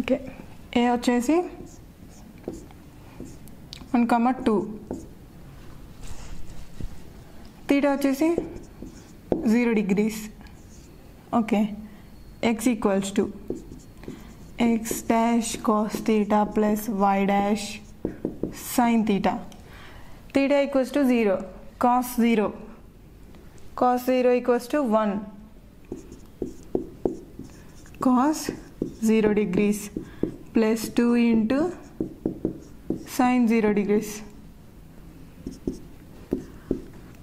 Okay ఏ వచ్చేసి one comma two theta వచ్చేసి zero degrees okay x equals to x dash cos theta plus y dash sine theta theta equals to zero cos zero cos zero equals to one cos zero degrees plus two into sine zero degrees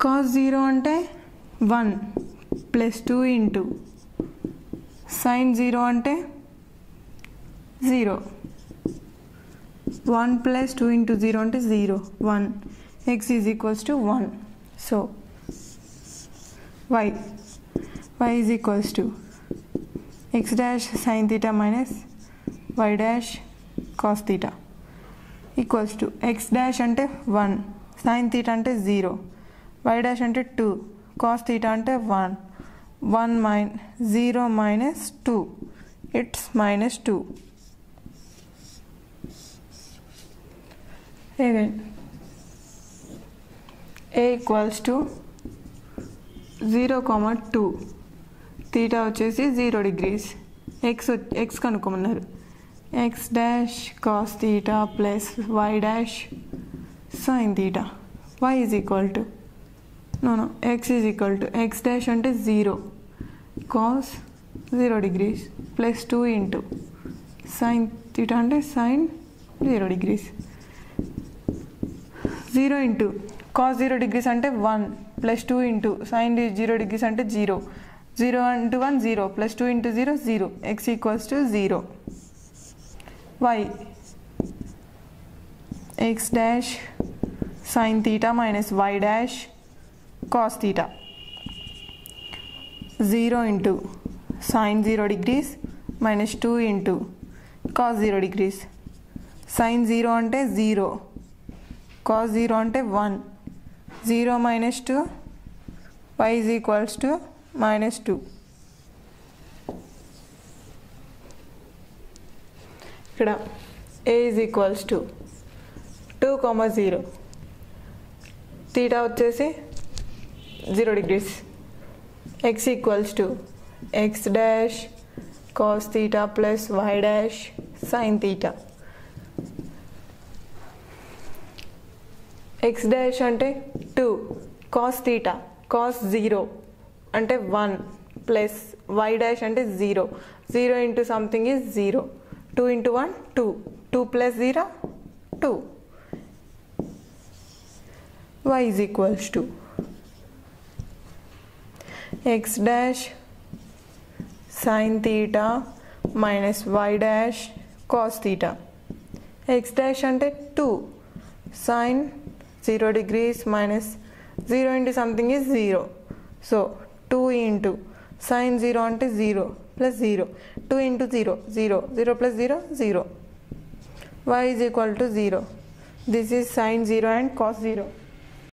cos zero అంటే one plus two into sine zero అంటే zero one plus two into zero అంటే zero one x is equals to one so y y is equals to x dash sine theta minus y dash cos theta equals to x dash అంటే one sign theta అంటే zero y dash అంటే two cos theta అంటే one one minus zero minus two it's minus two again a equals to zero comma two theta వచ్చేసి zero degrees. X x కనుక్కోమన్నారు. X dash cos theta plus y dash sine theta. Y is equal to no x is equal to x dash అంటే zero. Cos zero degrees plus two into. Sine theta అంటే sine zero degrees. Zero into. Cos zero degrees అంటే one plus two into. Sine zero degrees అంటే zero. Zero into one zero plus two into zero zero. X equals to zero. Y x dash sine theta minus y dash cos theta zero into sine zero degrees minus two into cos zero degrees sine zero అంటే zero cos zero అంటే one zero minus two y is equals to minus two ఇక్కడ a is equals to two comma zero theta వచ్చేసి zero degrees x equals to x dash cos theta plus y dash sine theta x dash అంటే two cos theta cos zero అంటే one plus y dash అంటే zero zero into something is zero two into one two two plus zero two y is equals to x dash sine theta minus y dash cos theta x dash అంటే two sine zero degrees minus zero into something is zero so two into sine zero అంటే zero plus zero two into zero zero zero plus zero zero y is equal to zero this is sine zero and cos zero